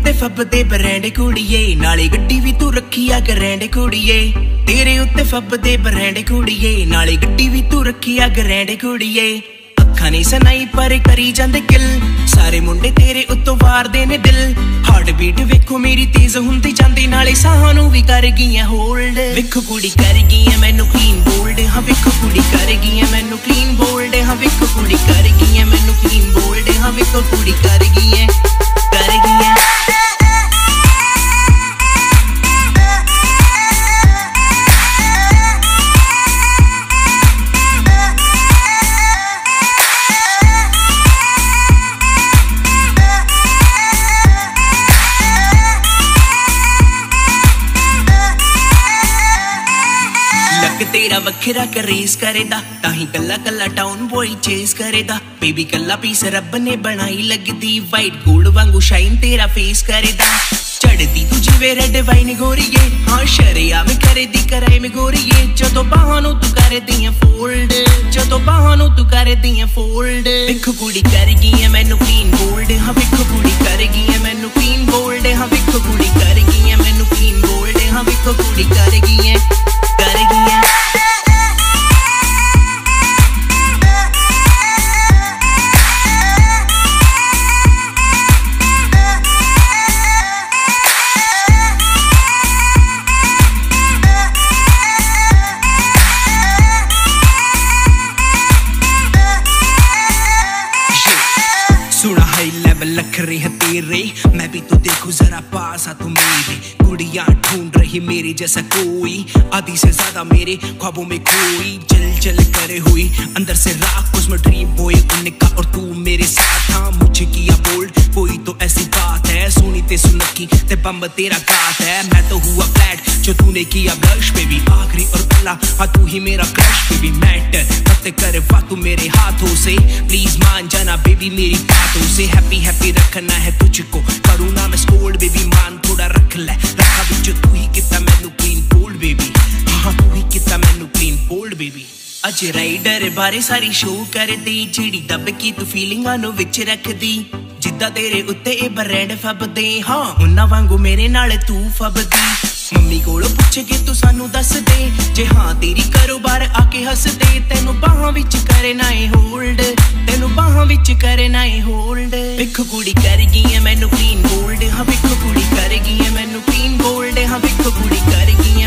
ਉੱਤੇ ਫੱਬਦੇ ਬਰੈਂਡ ਕੁੜੀਏ, ਨਾਲੇ ਗੱਡੀ ਵੀ ਤੂੰ ਰੱਖੀ ਆ ਗਰੈਂਡ ਕੁੜੀਏ। ਤੇਰੇ ਉੱਤੇ ਫੱਬਦੇ ਬਰੈਂਡ ਕੁੜੀਏ, ਨਾਲੇ ਗੱਡੀ ਵੀ ਤੂੰ ਰੱਖੀ ਆ ਗਰੈਂਡ ਕੁੜੀਏ। ਅੱਖਾਂ ਨਹੀਂ ਸਨਾਈ ਪਰ ਕਰੀ ਜਾਂਦੇ ਕਿਲ, ਸਾਰੇ ਮੁੰਡੇ ਤੇਰੇ ਉੱਤੋਂ ਵਾਰਦੇ ਨੇ ਦਿਲ। ਹਾਰਟ ਬੀਟ ਵੇਖੋ ਮੇਰੀ ਤੇਜ਼ ਹੁੰਦੀ ਜਾਂਦੀ, ਨਾਲੇ ਸਾਹਾਂ ਨੂੰ ਵੀ ਕਰ ਗਈਆਂ ਹੋਲਡ ਵੇਖੋ ਕੁੜੀ ਕਰ ਗਈਆਂ ਮੈਨੂੰ ਕਲੀਨ ਬੋਲਡ ਹਾਂ, ਵੇਖੋ ਕੁੜੀ ਕਰ ਗਈਆਂ ਮੈਨੂੰ ਕਲੀਨ ਬੋਲਡ ਹਾਂ, ਵੇਖੋ ਕੁੜੀ ਕਰ ਗਈਆਂ ਮੈਨੂੰ ਕਲੀਨ ਬੋਲਡ ਹਾਂ, ਵੇਖੋ ਕੁੜੀ ਕਰ ਗਈਆਂ ਲੱਕ ਤੇਰਾ ਵੱਖਰਾ ਕਰੇਸ ਕਰੇਦਾ। ਤਾਂ ਹੀ ਕੱਲਾ ਕੱਲਾ ਟਾਊਨ ਬੋਏ ਚੇਸ ਕਰੇਦਾ। ਬੇਬੀ ਕੱਲਾ ਪੀਸ ਰੱਬ ਨੇ ਬਣਾਈ, ਲੱਗਦੀ ਵਾਈਟ ਗੋਲਡ ਵਾਂਗੂ ਸ਼ਾਈਨ ਤੇਰਾ ਫੇਸ ਕਰੇਦਾ। ਚੜਦੀ ਤੂੰ ਜਿਵੇਂ ਰੈਡ ਵਾਈਨ ਗੋਰੀਏ। ਹਾਂ ਸ਼ਰਿਆ ਮੈਂ ਕਰੇਦੀ ਕਰਾਏ ਮੈਂ ਗੋਰੀਏ। ਜਦੋਂ ਬਾਹਾਂ ਨੂੰ ਤੂੰ ਕਰਦੀਆਂ ਫੋਲਡ ਜਦੋਂ ਬਾਹਾਂ ਨੂੰ ਤੂੰ ਕਰਦੀਆਂ ਫੋਲਡ ਵੇਖੋ ਕੁੜੀ ਕਰ ਗਈ ਐ, ਮੈਨੂੰ ਕਲੀਨ ਬੋਲਡ ਹਾਂ, ਵੇਖੋ ਕੁੜੀ ਕਰ ਗਈ ਐ, ਮੈਨੂੰ ਕਲੀਨ ਬੋਲਡ ਹਾਂ, ਵੇਖੋ ਕੁੜੀ ਕਰ ਗਈ ਐ, ਮੈਨੂੰ ਕਲੀਨ ਬੋਲਡ ਹਾਂ, ਵੇਖੋ ਕੁੜੀ ਕਰ ਗਈ ਐ, ਕਰ ਗਈ ਐ। लेवल लख रही है तेरे। मैं भी तो देखूँ जरा पास आ तू मेरे। कुड़ियाँ ढूंढ रही मेरी जैसा कोई। आधी से ज़्यादा मेरे ख्वाबों में कोई। जल जल करे हुई, अंदर से राख उसमें ड्रीम बॉय उनका और तू मेरे साथ हाँ मुझे किया बोल्ड कोई तो ऐसी बात है। सुनी ते सुनकी, ते बम्ब तेरा गात है। मैं तो हुआ फ्लैट, जो तूने किया ब्लश बेबी आखिरी और पहला हाँ तू ही मेरा क्रश बेबी मैटर करते करे वाह तू मेरे हाथों से प्लीज मान जाना बेबी मेरी बातों से हैप्पी हैप्पी रखना है तुझको करूँ ना मैं स्कोल्ड बेबी मान थोड़ा रख ले रखा बिच तू ही कितना मैनू क्लीन बोल्ड बेबी हाँ तू ही कितना मैनू क्लीन बोल्ड बेबी ਅੱਜ ਰਾਈਡਰ ਬਾਰੇ ਸਾਰੀ ਸ਼ੋਅ ਕਰਦੀ ਜਿਹੜੀ ਦੱਬ ਕੀ ਤੂੰ ਫੀਲਿੰਗਾਂ ਨੂੰ ਵਿੱਚ ਰੱਖਦੀ ਜਿੱਦਾਂ ਤੇਰੇ ਉੱਤੇ ਇਹ ਬ੍ਰਾਂਡ ਫੱਬਦੇ ਹਾਂ ਉਹਨਾਂ ਵਾਂਗੂ ਮੇਰੇ ਨਾਲ ਤੂੰ ਫੱਬਦੀ ਮੰਮੀ ਕੋਲੋਂ ਪੁੱਛ ਕੇ ਤੂੰ ਸਾਨੂੰ ਦੱਸ ਦੇ ਜੇ ਹਾਂ ਤੇਰੀ ਕਾਰੋਬਾਰ ਆ ਕੇ ਹੱਸਦੇ ਤੈਨੂੰ ਬਾਹਾਂ ਵਿੱਚ ਕਰੇ ਨਾ ਇਹ ਹੋਲਡ। ਤੈਨੂੰ ਬਾਹਾਂ ਵਿੱਚ ਕਰੇ ਨਾ ਇਹ ਹੋਲਡ। ਵੇਖੋ ਕੁੜੀ ਕਰ ਗਈ ਐ, ਮੈਨੂੰ ਕਲੀਨ ਗੋਲਡ ਹਾਂ ਵੇਖੋ ਕੁੜੀ ਕਰ ਗਈ ਐ, ਮੈਨੂੰ ਕਲੀਨ ਗੋਲਡ ਹਾਂ ਵੇਖੋ ਕੁੜੀ ਕਰ ਗਈ ਐ